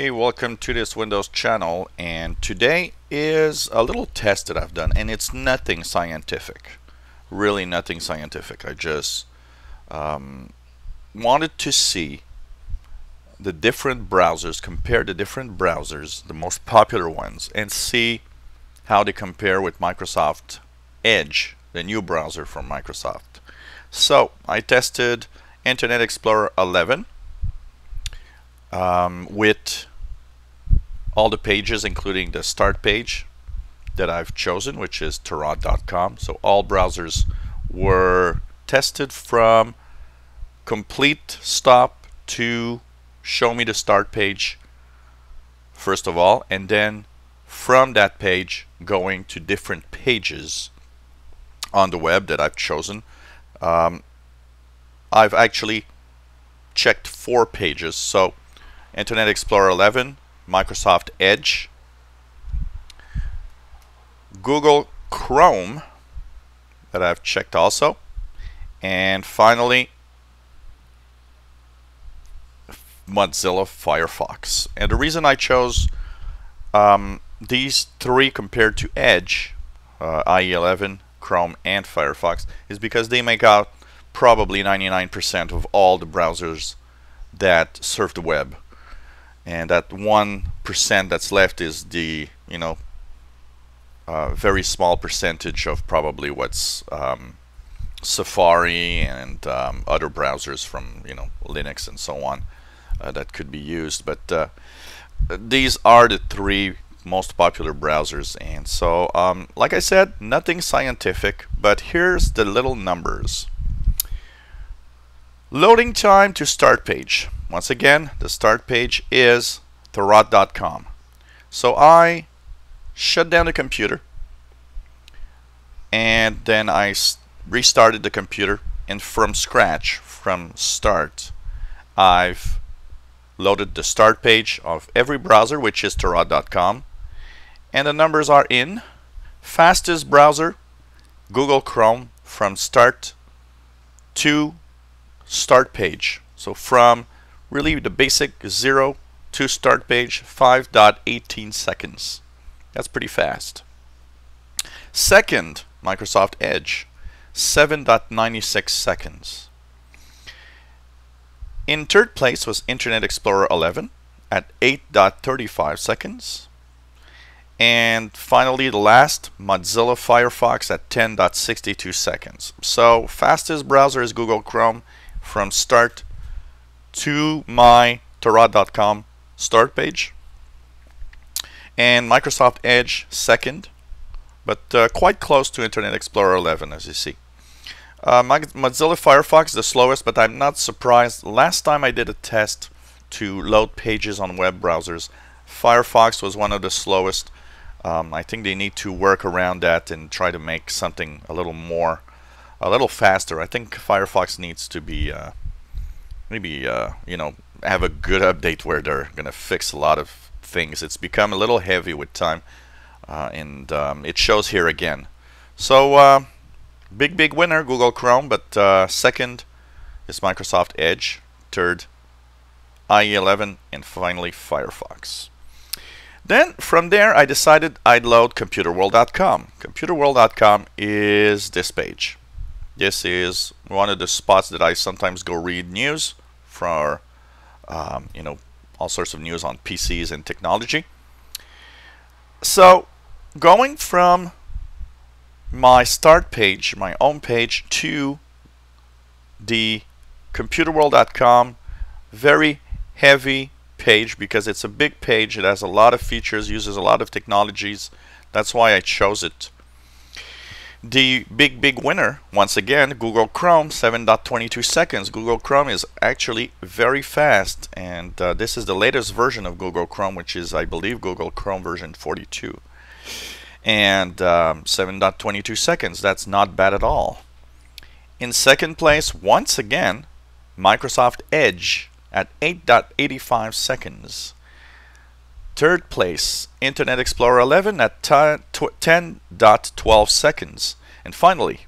Hey, welcome to this Windows channel and today is a little test that I've done and it's nothing scientific. Really nothing scientific. I just um, wanted to see the different browsers, compare the different browsers, the most popular ones, and see how they compare with Microsoft Edge, the new browser from Microsoft. So I tested Internet Explorer 11 um, with all the pages including the start page that I've chosen which is Tarot.com so all browsers were tested from complete stop to show me the start page first of all and then from that page going to different pages on the web that I've chosen. Um, I've actually checked four pages. So Internet Explorer 11 Microsoft Edge, Google Chrome that I've checked also, and finally Mozilla Firefox. And the reason I chose um, these three compared to Edge, uh, IE11, Chrome, and Firefox is because they make out probably 99% of all the browsers that surf the web and that one percent that's left is the you know uh, very small percentage of probably what's um, Safari and um, other browsers from you know Linux and so on uh, that could be used. But uh, these are the three most popular browsers. And so um, like I said nothing scientific but here's the little numbers. Loading time to start page once again, the start page is Tarot.com. So I shut down the computer and then I restarted the computer and from scratch, from start, I've loaded the start page of every browser which is Tarot.com and the numbers are in fastest browser Google Chrome from start to start page so from really the basic 0 to start page 5.18 seconds. That's pretty fast. Second, Microsoft Edge 7.96 seconds. In third place was Internet Explorer 11 at 8.35 seconds. And finally, the last, Mozilla Firefox at 10.62 seconds. So, fastest browser is Google Chrome from start to my Tarot.com start page. And Microsoft Edge second, but uh, quite close to Internet Explorer 11 as you see. Uh, Mozilla Firefox the slowest, but I'm not surprised. Last time I did a test to load pages on web browsers, Firefox was one of the slowest. Um, I think they need to work around that and try to make something a little more, a little faster. I think Firefox needs to be uh, maybe uh, you know have a good update where they're gonna fix a lot of things. It's become a little heavy with time, uh, and um, it shows here again. So uh, big big winner Google Chrome, but uh, second is Microsoft Edge, third IE11, and finally Firefox. Then from there I decided I'd load computerworld.com. Computerworld.com is this page. This is one of the spots that I sometimes go read news for um, you know all sorts of news on PCs and technology. So going from my start page, my own page, to the computerworld.com very heavy page because it's a big page. It has a lot of features, uses a lot of technologies. That's why I chose it. The big, big winner, once again, Google Chrome, 7.22 seconds. Google Chrome is actually very fast, and uh, this is the latest version of Google Chrome, which is, I believe, Google Chrome version 42. And um, 7.22 seconds, that's not bad at all. In second place, once again, Microsoft Edge at 8.85 seconds. Third place, Internet Explorer 11 at 10.12 seconds. And finally,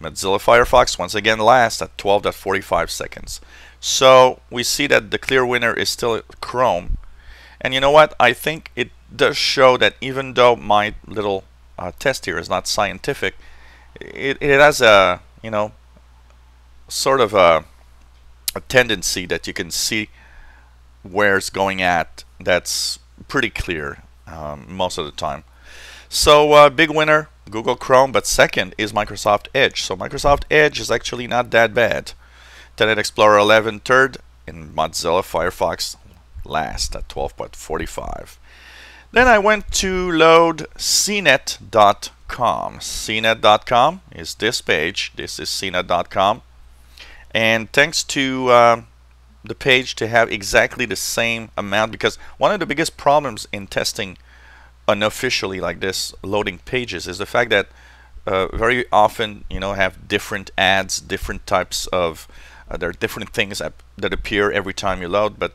Mozilla Firefox once again last at 12.45 seconds. So we see that the clear winner is still Chrome And you know what? I think it does show that even though my little uh, test here is not scientific, it, it has a, you know, sort of a, a tendency that you can see where it's going at that's pretty clear um, most of the time. So uh, big winner, Google Chrome, but second is Microsoft Edge. So Microsoft Edge is actually not that bad. Internet Explorer 11 third, and Mozilla Firefox last at 12.45. Then I went to load cnet.com. cnet.com is this page. This is cnet.com. And thanks to uh, the page to have exactly the same amount, because one of the biggest problems in testing unofficially like this loading pages is the fact that uh, very often you know have different ads, different types of uh, there are different things that, that appear every time you load. But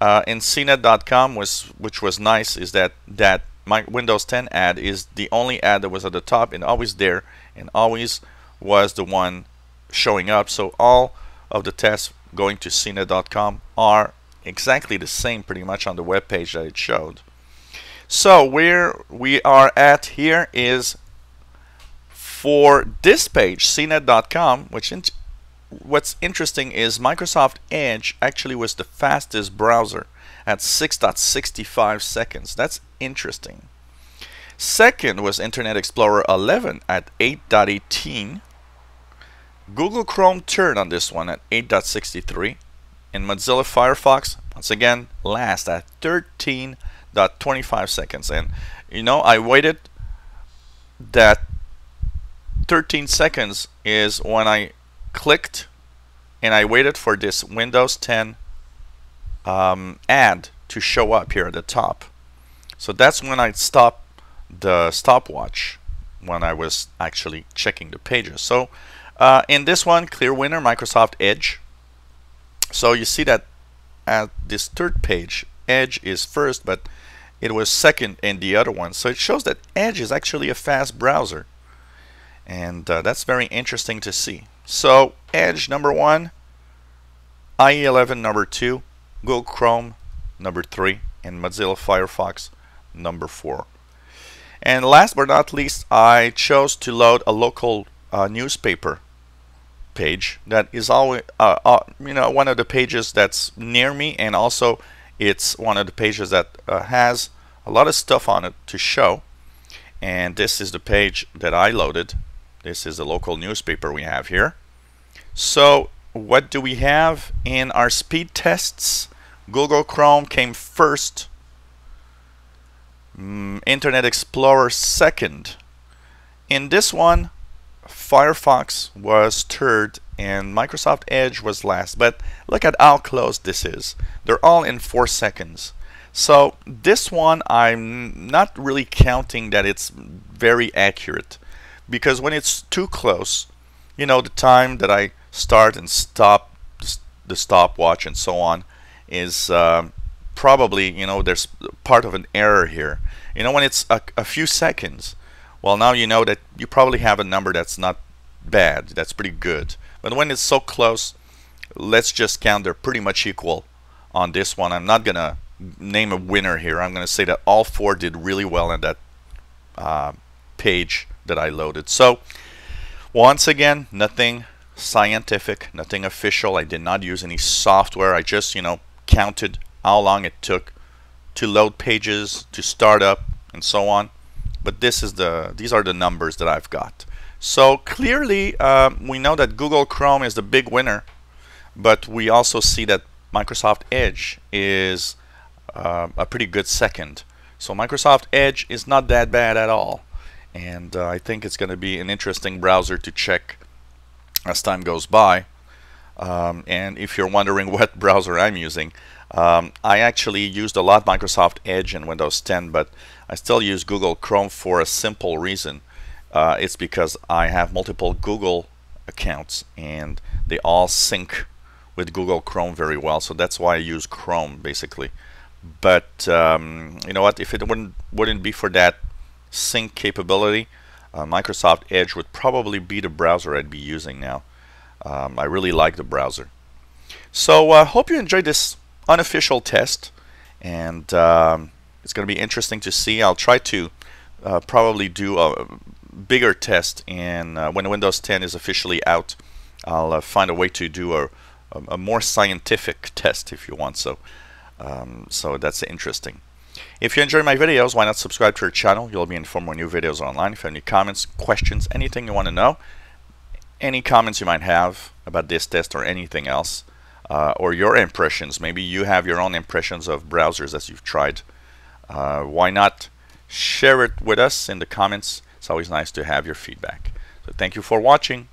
uh, in CNET.com, was which was nice, is that that my Windows 10 ad is the only ad that was at the top and always there and always was the one showing up. So all of the tests going to CNET.com are exactly the same pretty much on the web page that it showed. So where we are at here is for this page, cnet.com, which what's interesting is Microsoft Edge actually was the fastest browser at 6.65 seconds. That's interesting. Second was Internet Explorer 11 at 8.18. Google Chrome turned on this one at 8.63. And Mozilla Firefox, once again, last at 13.25 seconds. And you know, I waited that 13 seconds is when I clicked and I waited for this Windows 10 um, ad to show up here at the top. So that's when I stopped the stopwatch when I was actually checking the pages. So uh, in this one, clear winner, Microsoft Edge. So you see that at this third page, Edge is first, but it was second in the other one. So it shows that Edge is actually a fast browser. And uh, that's very interesting to see. So Edge number one, IE11 number two, Google Chrome number three, and Mozilla Firefox number four. And last but not least, I chose to load a local uh, newspaper page that is always, uh, uh, you know, one of the pages that's near me, and also it's one of the pages that uh, has a lot of stuff on it to show. And this is the page that I loaded this is the local newspaper we have here. So what do we have in our speed tests? Google Chrome came first. Mm, Internet Explorer second. In this one, Firefox was third and Microsoft Edge was last. But look at how close this is. They're all in four seconds. So this one, I'm not really counting that it's very accurate because when it's too close, you know, the time that I start and stop the stopwatch and so on is um, probably, you know, there's part of an error here. You know, when it's a, a few seconds, well, now you know that you probably have a number that's not bad, that's pretty good. But when it's so close, let's just count they're pretty much equal on this one. I'm not going to name a winner here. I'm going to say that all four did really well in that uh, page that I loaded. So once again, nothing scientific, nothing official. I did not use any software. I just, you know, counted how long it took to load pages, to start up, and so on. But this is the these are the numbers that I've got. So clearly, um, we know that Google Chrome is the big winner, but we also see that Microsoft Edge is uh, a pretty good second. So Microsoft Edge is not that bad at all and uh, I think it's going to be an interesting browser to check as time goes by um, and if you're wondering what browser I'm using um, I actually used a lot Microsoft Edge in Windows 10 but I still use Google Chrome for a simple reason uh, it's because I have multiple Google accounts and they all sync with Google Chrome very well so that's why I use Chrome basically but um, you know what if it wouldn't wouldn't be for that sync capability, uh, Microsoft Edge would probably be the browser I'd be using now. Um, I really like the browser. So I uh, hope you enjoyed this unofficial test and um, it's going to be interesting to see. I'll try to uh, probably do a bigger test in uh, when Windows 10 is officially out. I'll uh, find a way to do a, a, more scientific test if you want. So, um, so that's interesting. If you enjoy my videos, why not subscribe to our channel? You'll be informed when new videos are online. If you have any comments, questions, anything you want to know, any comments you might have about this test or anything else, uh, or your impressions. Maybe you have your own impressions of browsers that you've tried. Uh, why not share it with us in the comments? It's always nice to have your feedback. So thank you for watching.